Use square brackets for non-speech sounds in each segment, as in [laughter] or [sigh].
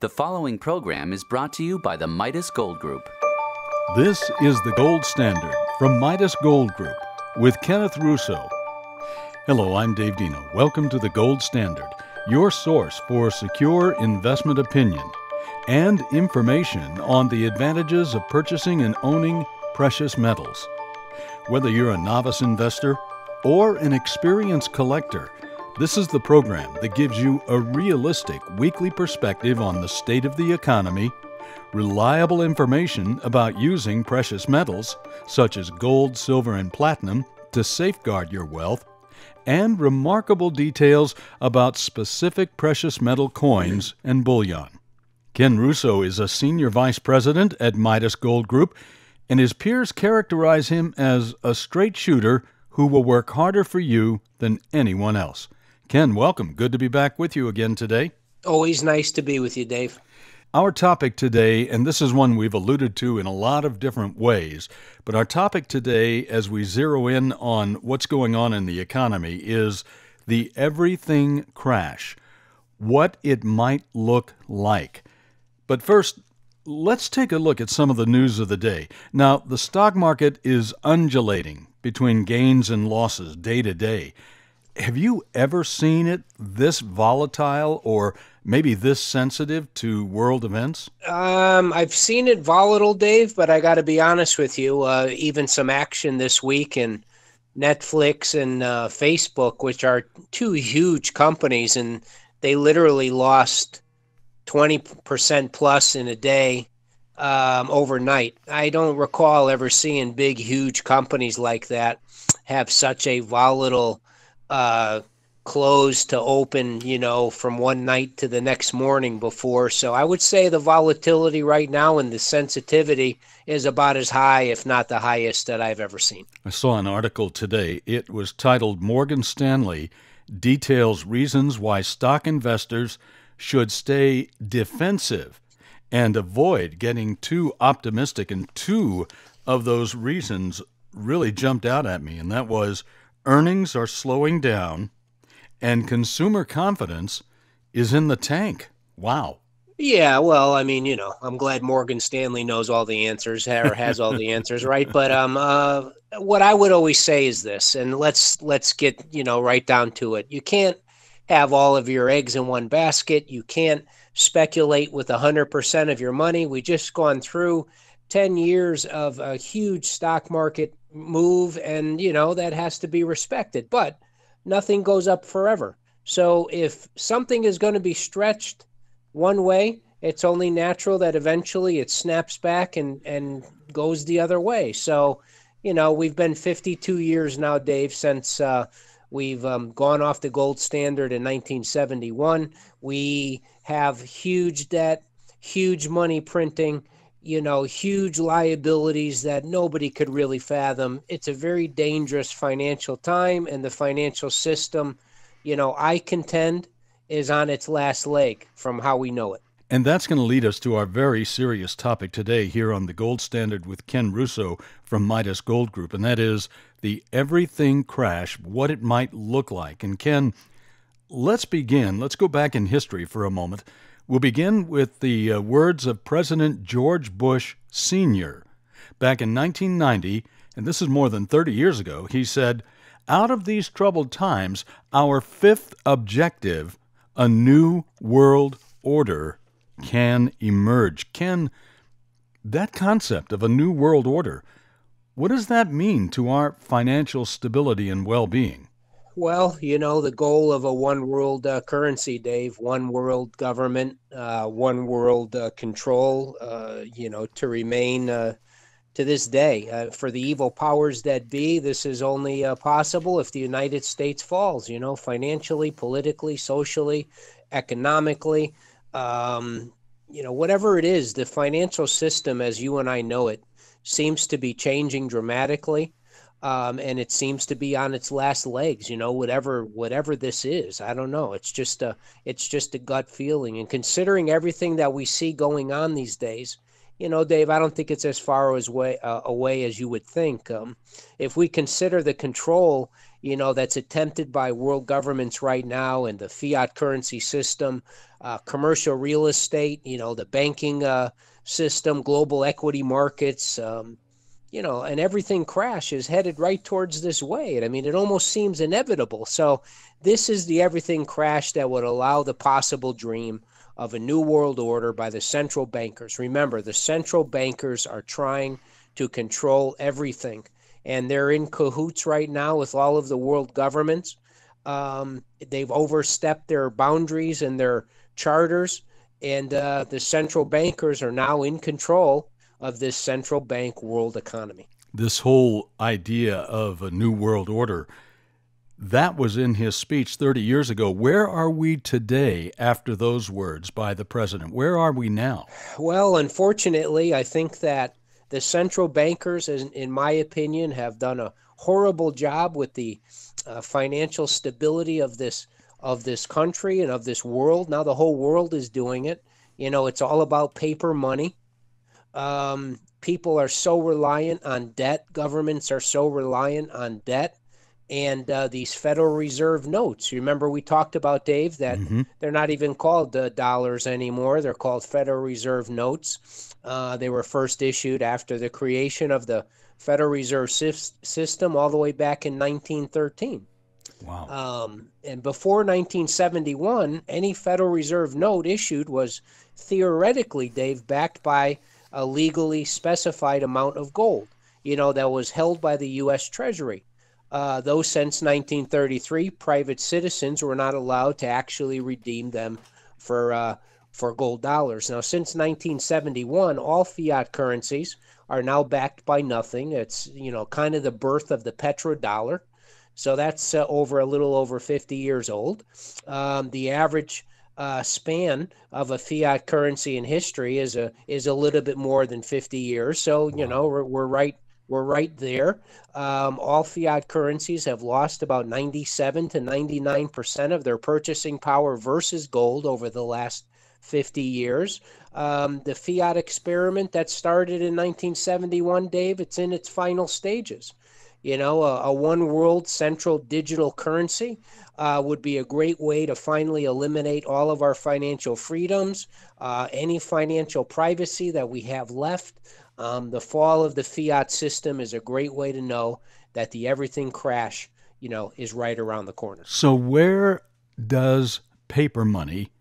The following program is brought to you by the Midas Gold Group. This is the Gold Standard from Midas Gold Group with Kenneth Russo. Hello, I'm Dave Dino. Welcome to the Gold Standard, your source for secure investment opinion and information on the advantages of purchasing and owning precious metals. Whether you're a novice investor or an experienced collector, this is the program that gives you a realistic weekly perspective on the state of the economy, reliable information about using precious metals, such as gold, silver, and platinum, to safeguard your wealth, and remarkable details about specific precious metal coins and bullion. Ken Russo is a senior vice president at Midas Gold Group, and his peers characterize him as a straight shooter who will work harder for you than anyone else. Ken, welcome. Good to be back with you again today. Always nice to be with you, Dave. Our topic today, and this is one we've alluded to in a lot of different ways, but our topic today, as we zero in on what's going on in the economy, is the everything crash, what it might look like. But first, let's take a look at some of the news of the day. Now, the stock market is undulating between gains and losses day to day have you ever seen it this volatile or maybe this sensitive to world events? Um, I've seen it volatile, Dave, but I got to be honest with you. Uh, even some action this week in Netflix and uh, Facebook, which are two huge companies, and they literally lost 20% plus in a day um, overnight. I don't recall ever seeing big, huge companies like that have such a volatile uh, closed to open, you know, from one night to the next morning before. So I would say the volatility right now and the sensitivity is about as high, if not the highest, that I've ever seen. I saw an article today. It was titled Morgan Stanley Details Reasons Why Stock Investors Should Stay Defensive and Avoid Getting Too Optimistic. And two of those reasons really jumped out at me, and that was earnings are slowing down, and consumer confidence is in the tank. Wow. Yeah, well, I mean, you know, I'm glad Morgan Stanley knows all the answers or has all the [laughs] answers, right? But um, uh, what I would always say is this, and let's let's get you know right down to it. You can't have all of your eggs in one basket. You can't speculate with 100% of your money. We just gone through 10 years of a huge stock market move and you know that has to be respected but nothing goes up forever. So if something is going to be stretched one way it's only natural that eventually it snaps back and and goes the other way. So you know we've been 52 years now dave since uh, we've um, gone off the gold standard in 1971 we have huge debt huge money printing you know, huge liabilities that nobody could really fathom. It's a very dangerous financial time, and the financial system, you know, I contend is on its last leg from how we know it. And that's going to lead us to our very serious topic today here on the Gold Standard with Ken Russo from Midas Gold Group, and that is the everything crash, what it might look like. And Ken, let's begin. Let's go back in history for a moment. We'll begin with the uh, words of President George Bush Sr. Back in 1990, and this is more than 30 years ago, he said, Out of these troubled times, our fifth objective, a new world order, can emerge. Can that concept of a new world order, what does that mean to our financial stability and well being? Well, you know, the goal of a one world uh, currency, Dave, one world government, uh, one world uh, control, uh, you know, to remain uh, to this day. Uh, for the evil powers that be, this is only possible if the United States falls, you know, financially, politically, socially, economically. Um, you know, whatever it is, the financial system as you and I know it seems to be changing dramatically um, and it seems to be on its last legs. You know, whatever whatever this is, I don't know. It's just a it's just a gut feeling. And considering everything that we see going on these days, you know, Dave, I don't think it's as far as way uh, away as you would think. Um, if we consider the control, you know, that's attempted by world governments right now and the fiat currency system, uh, commercial real estate, you know, the banking uh, system, global equity markets, um, you know, and everything crash is headed right towards this way. And I mean, it almost seems inevitable. So, this is the everything crash that would allow the possible dream of a new world order by the central bankers. Remember, the central bankers are trying to control everything and they're in cahoots right now with all of the world governments. Um, they've overstepped their boundaries and their charters, and uh, the central bankers are now in control of this central bank world economy. This whole idea of a new world order. That was in his speech 30 years ago. Where are we today after those words by the president? Where are we now? Well, unfortunately, I think that the central bankers, in my opinion, have done a horrible job with the uh, financial stability of this of this country and of this world. Now the whole world is doing it. You know, it's all about paper money. Um, people are so reliant on debt. Governments are so reliant on debt. And uh, these Federal Reserve notes. Remember, we talked about Dave that mm-hmm. they're not even called uh, dollars anymore. They're called Federal Reserve notes. Uh, they were first issued after the creation of the Federal Reserve System all the way back in 1913. Wow. Um, and before 1971, any Federal Reserve note issued was theoretically, Dave, backed by a legally specified amount of gold, you know, that was held by the U.S. Treasury. Uh, though since 1933, private citizens were not allowed to actually redeem them for uh, for gold dollars. Now, since 1971, all fiat currencies are now backed by nothing. It's you know kind of the birth of the petrodollar. So that's uh, over a little over 50 years old. Um, the average uh, span of a fiat currency in history is a is a little bit more than 50 years. So you know we're, we're right we're right there. Um, all fiat currencies have lost about 97 to 99 percent of their purchasing power versus gold over the last 50 years. Um, the fiat experiment that started in 1971, Dave, it's in its final stages. You know, a, a one world central digital currency uh, would be a great way to finally eliminate all of our financial freedoms, uh, any financial privacy that we have left. Um, the fall of the fiat system is a great way to know that the everything crash, you know, is right around the corner. So, where does paper money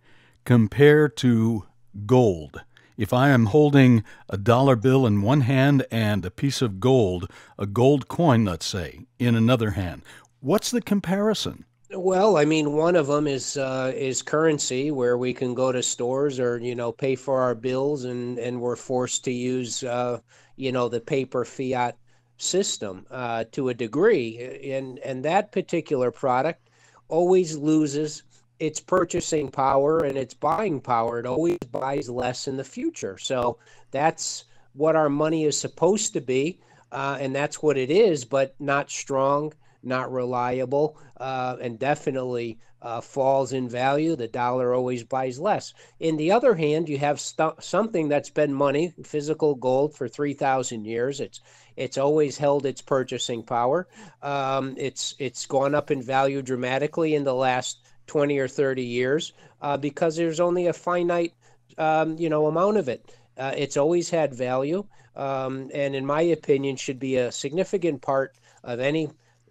compare to gold. If I am holding a dollar bill in one hand and a piece of gold, a gold coin, let's say, in another hand, what's the comparison? Well, I mean, one of them is uh, is currency, where we can go to stores or you know pay for our bills, and and we're forced to use uh, you know the paper fiat system uh, to a degree, and and that particular product always loses its purchasing power and its buying power. It always buys less in the future. So that's what our money is supposed to be, uh, and that's what it is, but not strong, not reliable, uh, and definitely uh, falls in value. The dollar always buys less. In the other hand, you have st- something that's been money, physical gold, for three thousand years. It's it's always held its purchasing power. Um, it's it's gone up in value dramatically in the last 20 or 30 years uh, because there's only a finite um, you know amount of it. Uh, it's always had value um, and in my opinion should be a significant part of any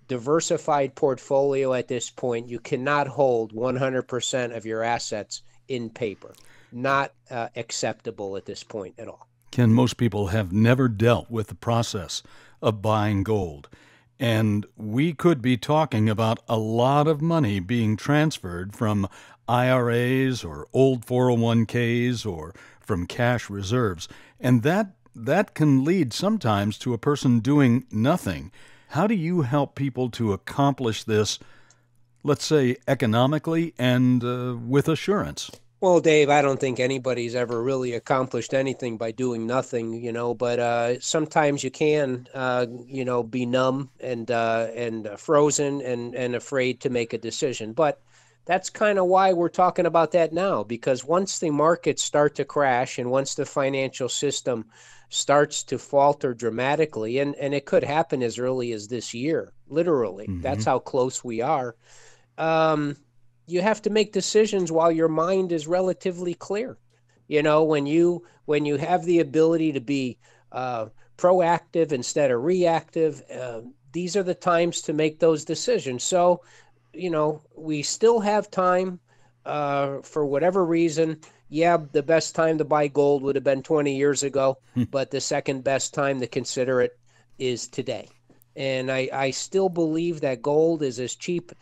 diversified portfolio at this point. You cannot hold 100% of your assets in paper. Not uh, acceptable at this point at all. Ken most people have never dealt with the process of buying gold and we could be talking about a lot of money being transferred from IRAs or old 401ks or from cash reserves. And that that can lead sometimes to a person doing nothing. How do you help people to accomplish this, let's say economically and uh, with assurance? Well, Dave, I don't think anybody's ever really accomplished anything by doing nothing, you know. But uh, sometimes you can, uh, you know, be numb and uh, and frozen and and afraid to make a decision. But that's kind of why we're talking about that now, because once the markets start to crash and once the financial system starts to falter dramatically, and and it could happen as early as this year, literally. Mm-hmm. That's how close we are. Um, you have to make decisions while your mind is relatively clear. You know, when you when you have the ability to be uh, proactive instead of reactive, uh, these are the times to make those decisions. So, you know, we still have time uh, for whatever reason. Yeah, the best time to buy gold would have been 20 years ago, hmm. but the second best time to consider it is today. And I, I still believe that gold is as cheap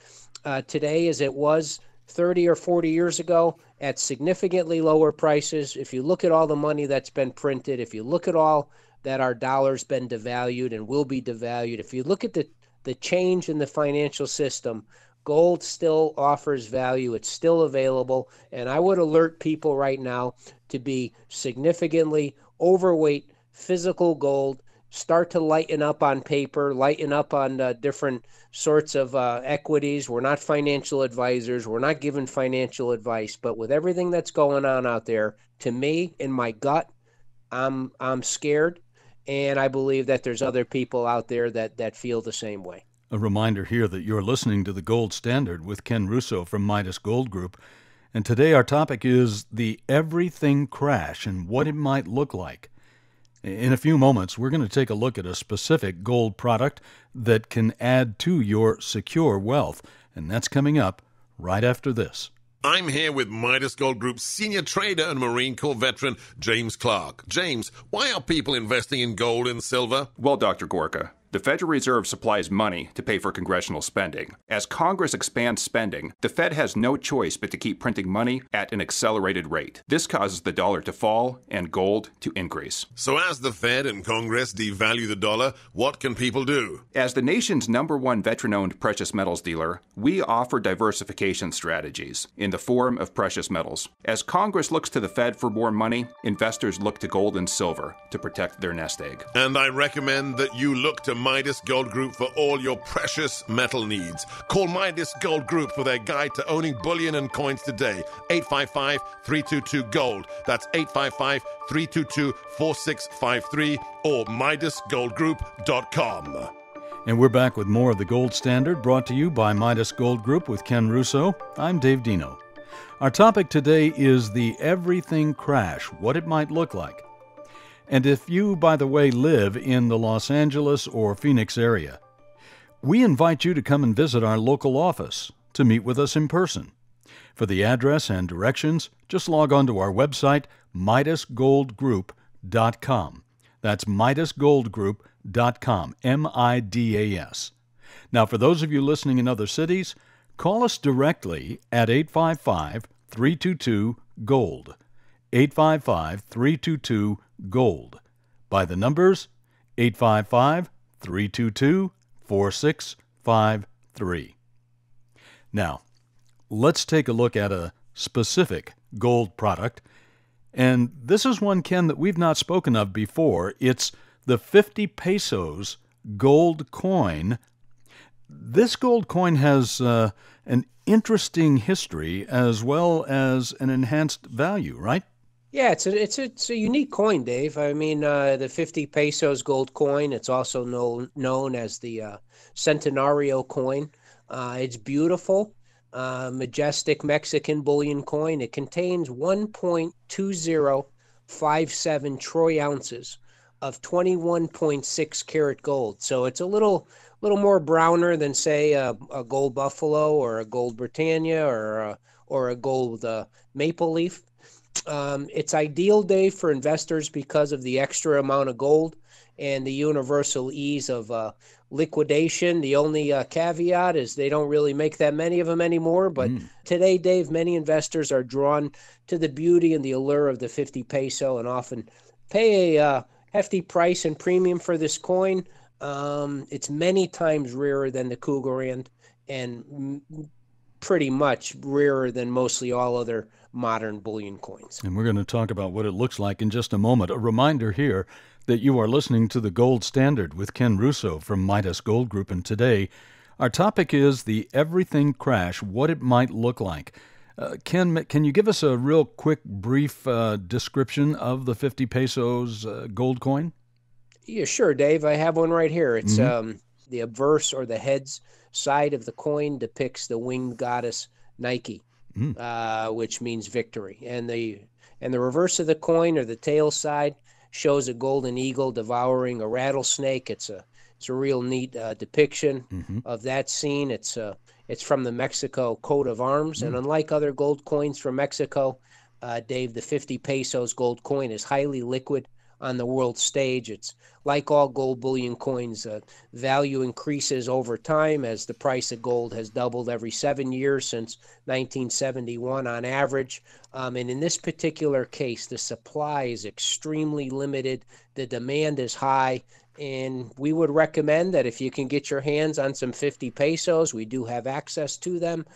uh, today as it was 30 or 40 years ago at significantly lower prices. If you look at all the money that's been printed, if you look at all that our dollar's been devalued and will be devalued, if you look at the, the change in the financial system, gold still offers value. It's still available. And I would alert people right now to be significantly overweight physical gold start to lighten up on paper, lighten up on uh, different sorts of uh, equities. We're not financial advisors. We're not giving financial advice. But with everything that's going on out there, to me, in my gut, I'm I'm scared, and I believe that there's other people out there that that feel the same way. A reminder here that you're listening to the Gold Standard with Ken Russo from Midas Gold Group. And today our topic is the everything crash and what it might look like. In a few moments, we're going to take a look at a specific gold product that can add to your secure wealth, and that's coming up right after this. I'm here with Midas Gold Group's senior trader and Marine Corps veteran, James Clark. James, why are people investing in gold and silver? Well, Dr. Gorka, the Federal Reserve supplies money to pay for congressional spending. As Congress expands spending, the Fed has no choice but to keep printing money at an accelerated rate. This causes the dollar to fall and gold to increase. So, as the Fed and Congress devalue the dollar, what can people do? As the nation's number one veteran owned precious metals dealer, we offer diversification strategies in the form of precious metals. As Congress looks to the Fed for more money, investors look to gold and silver to protect their nest egg. And I recommend that you look to Midas Gold Group for all your precious metal needs. Call Midas Gold Group for their guide to owning bullion and coins today. 855 322 Gold. That's 855 322 4653 or MidasGoldGroup.com. And we're back with more of the Gold Standard brought to you by Midas Gold Group with Ken Russo. I'm Dave Dino. Our topic today is the everything crash, what it might look like. And if you, by the way, live in the Los Angeles or Phoenix area, we invite you to come and visit our local office to meet with us in person. For the address and directions, just log on to our website, MidasGoldGroup.com. That's MidasGoldGroup.com, M I D A S. Now, for those of you listening in other cities, call us directly at 855 322 GOLD. 855 322 GOLD by the numbers 855 322 4653. Now, let's take a look at a specific gold product. And this is one, Ken, that we've not spoken of before. It's the 50 pesos gold coin. This gold coin has uh, an interesting history as well as an enhanced value, right? Yeah, it's a it's a, it's a unique coin, Dave. I mean, uh, the 50 pesos gold coin. It's also known known as the uh, Centenario coin. Uh, it's beautiful, uh, majestic Mexican bullion coin. It contains 1.2057 troy ounces of 21.6 karat gold. So it's a little little more browner than say a, a gold buffalo or a gold Britannia or a, or a gold uh, maple leaf. Um, it's ideal day for investors because of the extra amount of gold and the universal ease of uh, liquidation. The only uh, caveat is they don't really make that many of them anymore. But mm. today, Dave, many investors are drawn to the beauty and the allure of the 50 peso and often pay a uh, hefty price and premium for this coin. Um, it's many times rarer than the Krugerrand and m- pretty much rarer than mostly all other modern bullion coins. And we're going to talk about what it looks like in just a moment. A reminder here that you are listening to the Gold Standard with Ken Russo from Midas Gold Group, and today our topic is the everything crash, what it might look like. Uh, Ken, can you give us a real quick, brief uh, description of the 50 pesos uh, gold coin? Yeah, sure, Dave. I have one right here. It's mm-hmm. um, the obverse or the heads side of the coin depicts the winged goddess Nike, mm. uh, which means victory, and the and the reverse of the coin or the tail side shows a golden eagle devouring a rattlesnake. It's a it's a real neat uh, depiction mm-hmm. of that scene. It's uh, it's from the Mexico coat of arms, mm. and unlike other gold coins from Mexico, uh, Dave, the 50 pesos gold coin is highly liquid on the world stage. It's like all gold bullion coins, uh, value increases over time as the price of gold has doubled every seven years since 1971 on average. Um, and in this particular case, the supply is extremely limited, the demand is high. And we would recommend that if you can get your hands on some 50 pesos, we do have access to them.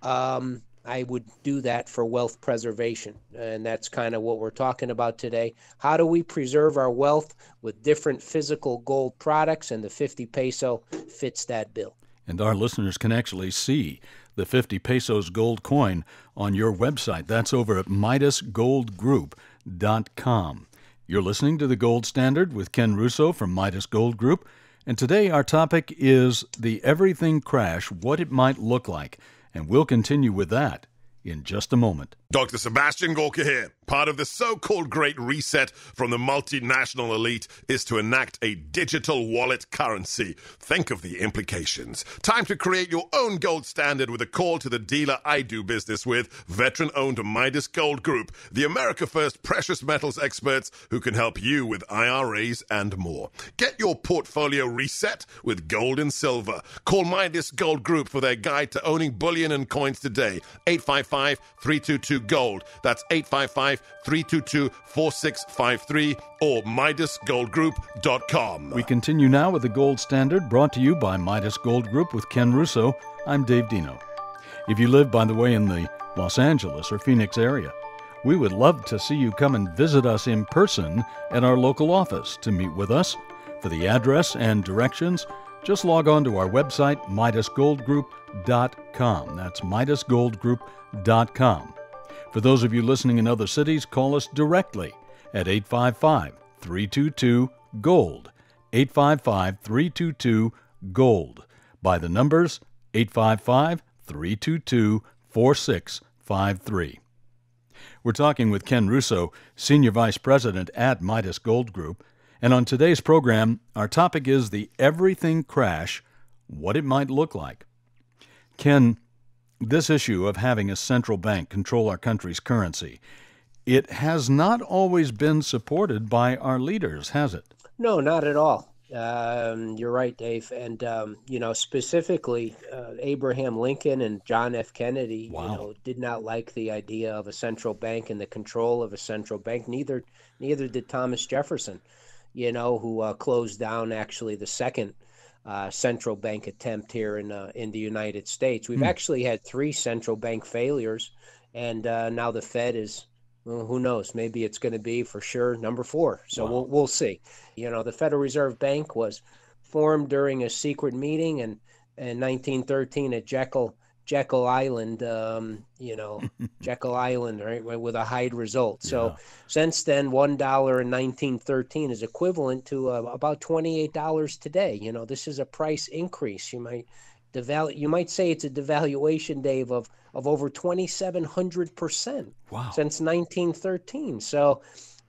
Um, I would do that for wealth preservation. And that's kind of what we're talking about today. How do we preserve our wealth with different physical gold products? And the 50 peso fits that bill. And our listeners can actually see the 50 pesos gold coin on your website. That's over at MidasGoldGroup.com. You're listening to the Gold Standard with Ken Russo from Midas Gold Group. And today our topic is the everything crash, what it might look like and we'll continue with that in just a moment. Dr. Sebastian Gorka here. Part of the so called Great Reset from the multinational elite is to enact a digital wallet currency. Think of the implications. Time to create your own gold standard with a call to the dealer I do business with, veteran owned Midas Gold Group, the America First precious metals experts who can help you with IRAs and more. Get your portfolio reset with gold and silver. Call Midas Gold Group for their guide to owning bullion and coins today. 855 322 Gold. That's 855 322 4653 or MidasGoldGroup.com. We continue now with the Gold Standard brought to you by Midas Gold Group with Ken Russo. I'm Dave Dino. If you live, by the way, in the Los Angeles or Phoenix area, we would love to see you come and visit us in person at our local office to meet with us. For the address and directions, just log on to our website, MidasGoldGroup.com. That's MidasGoldGroup.com. For those of you listening in other cities, call us directly at 855 322 GOLD. 855 322 GOLD. By the numbers 855 322 4653. We're talking with Ken Russo, Senior Vice President at Midas Gold Group. And on today's program, our topic is the everything crash, what it might look like. Ken, this issue of having a central bank control our country's currency, it has not always been supported by our leaders, has it? No, not at all. Um, you're right, Dave. And, um, you know, specifically, uh, Abraham Lincoln and John F. Kennedy, wow. you know, did not like the idea of a central bank and the control of a central bank. Neither, neither did Thomas Jefferson you know, who uh, closed down actually the second uh, central bank attempt here in uh, in the United States. We've mm. actually had three central bank failures, and uh, now the Fed is. Well, who knows? Maybe it's going to be for sure number four. So wow. we'll we'll see. You know, the Federal Reserve Bank was formed during a secret meeting in, in 1913 at Jekyll Jekyll Island, um, you know, [laughs] Jekyll Island, right, with a Hyde result. So yeah. since then, one dollar in 1913 is equivalent to uh, about 28 dollars today. You know, this is a price increase. You might deval- you might say it's a devaluation, Dave, of of over 2,700 percent wow. since 1913. So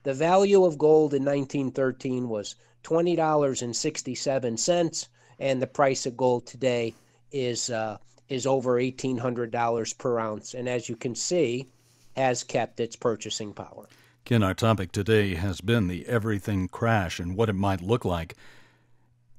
the value of gold in 1913 was twenty dollars and sixty seven cents, and the price of gold today is uh, is over $1,800 per ounce, and as you can see, has kept its purchasing power. Ken, our topic today has been the everything crash and what it might look like.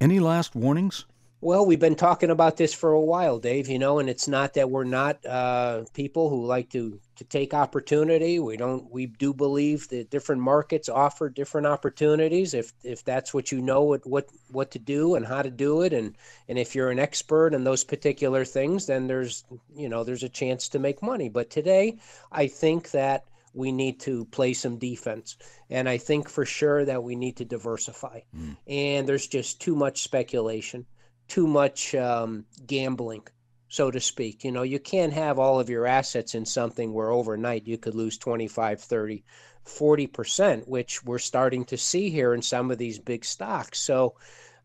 Any last warnings? Well, we've been talking about this for a while, Dave. You know, and it's not that we're not uh, people who like to to take opportunity. We don't. We do believe that different markets offer different opportunities. If if that's what you know what what what to do and how to do it, and and if you're an expert in those particular things, then there's you know there's a chance to make money. But today, I think that we need to play some defense. And I think for sure that we need to diversify. Mm. And there's just too much speculation too much um, gambling, so to speak. You know, you can't have all of your assets in something where overnight you could lose 25, 30, 40%, which we're starting to see here in some of these big stocks. So,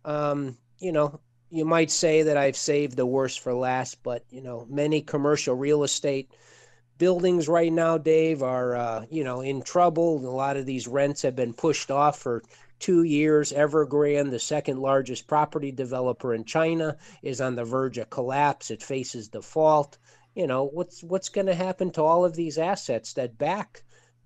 um, you know, you might say that I've saved the worst for last, but you know, many commercial real estate buildings right now, Dave, are uh, you know in trouble. A lot of these rents have been pushed off for two years. Evergrande, the second largest property developer in China, is on the verge of collapse. It faces default. You know what's what's going to happen to all of these assets that back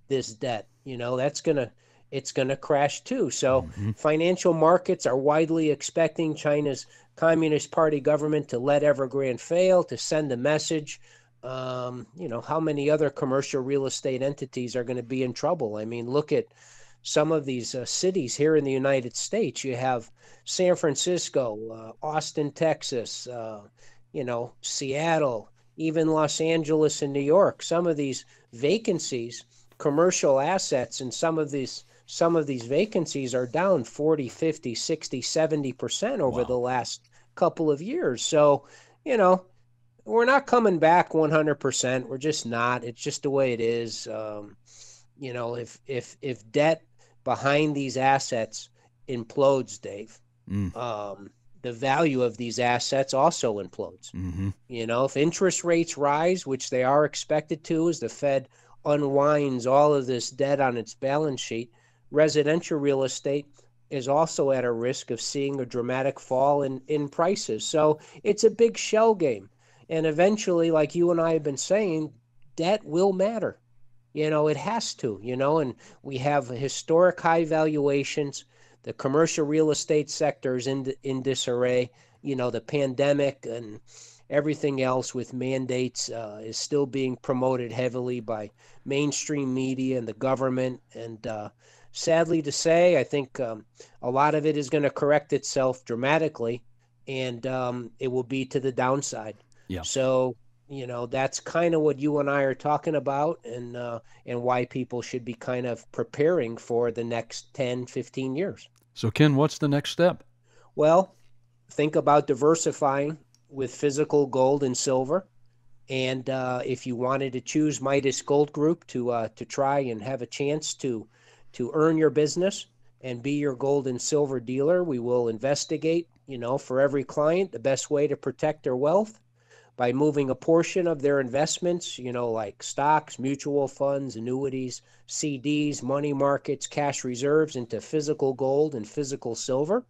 this debt? You know that's going to it's going to crash too. So mm-hmm. financial markets are widely expecting China's Communist Party government to let Evergrande fail, to send a message. Um, you know, how many other commercial real estate entities are going to be in trouble? I mean, look at some of these uh, cities here in the United States. You have San Francisco, uh, Austin, Texas, uh, you know, Seattle, even Los Angeles and New York. Some of these vacancies, commercial assets, and some of these some of these vacancies are down 40, 50, 60, 70% over wow. the last couple of years. So, you know, we're not coming back 100%. We're just not. It's just the way it is. Um, you know, if if if debt behind these assets implodes, Dave, mm. um, the value of these assets also implodes. Mm-hmm. You know, if interest rates rise, which they are expected to, as the Fed unwinds all of this debt on its balance sheet, residential real estate is also at a risk of seeing a dramatic fall in, in prices. So it's a big shell game. And eventually, like you and I have been saying, debt will matter. You know, it has to, you know, and we have historic high valuations. The commercial real estate sector is in, in disarray. You know, the pandemic and everything else with mandates uh, is still being promoted heavily by mainstream media and the government. And, uh, sadly to say, I think um, a lot of it is going to correct itself dramatically, and um, it will be to the downside. Yeah. So you know that's kind of what you and I are talking about, and uh, and why people should be kind of preparing for the next 10, 15 years. So Ken, what's the next step? Well, think about diversifying with physical gold and silver. And uh, if you wanted to choose Midas Gold Group to uh, to try and have a chance to to earn your business and be your gold and silver dealer. We will investigate, you know, for every client the best way to protect their wealth by moving a portion of their investments, you know, like stocks, mutual funds, annuities, CDs, money markets, cash reserves into physical gold and physical silver,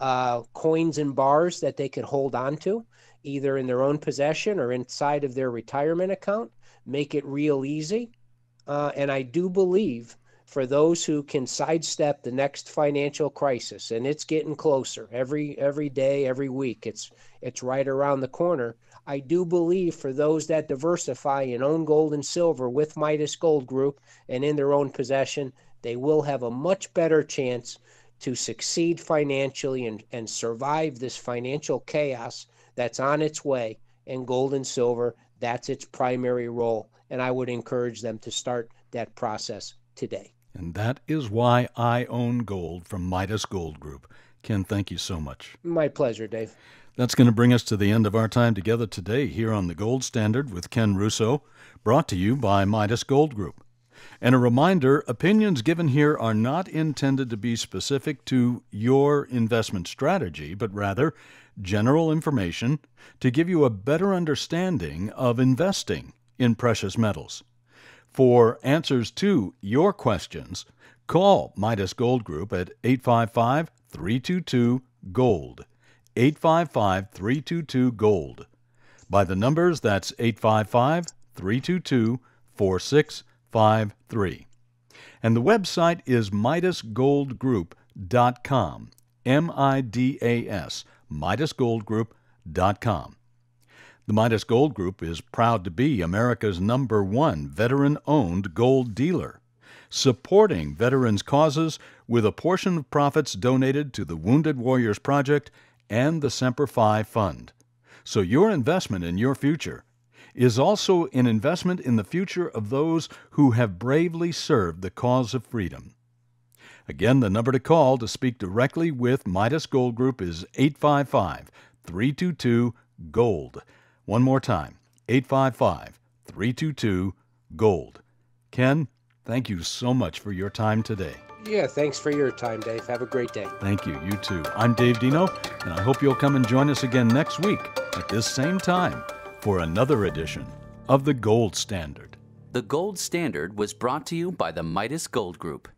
uh, coins and bars that they could hold on to, either in their own possession or inside of their retirement account. Make it real easy. Uh, and I do believe for those who can sidestep the next financial crisis and it's getting closer every every day every week. It's it's right around the corner. I do believe for those that diversify and own gold and silver with midas gold group and in their own possession they will have a much better chance to succeed financially and, and survive this financial chaos that's on its way and gold and silver. That's its primary role and i would encourage them to start that process today and that is why I own gold from Midas Gold Group. Ken, thank you so much. My pleasure, Dave. That's going to bring us to the end of our time together today here on the Gold Standard with Ken Russo, brought to you by Midas Gold Group. And a reminder opinions given here are not intended to be specific to your investment strategy, but rather general information to give you a better understanding of investing in precious metals. For answers to your questions, call Midas Gold Group at 855 322 GOLD. 855 322 GOLD. By the numbers, that's 855 322 4653. And the website is MidasGoldGroup.com. M I D A S, MidasGoldGroup.com. The Midas Gold Group is proud to be America's number one veteran owned gold dealer, supporting veterans' causes with a portion of profits donated to the Wounded Warriors Project and the Semper Fi Fund. So your investment in your future is also an investment in the future of those who have bravely served the cause of freedom. Again, the number to call to speak directly with Midas Gold Group is 855 322 GOLD. One more time 855 322 GOLD. Ken, Thank you so much for your time today. Yeah, thanks for your time, Dave. Have a great day. Thank you. You too. I'm Dave Dino, and I hope you'll come and join us again next week at this same time for another edition of The Gold Standard. The Gold Standard was brought to you by the Midas Gold Group.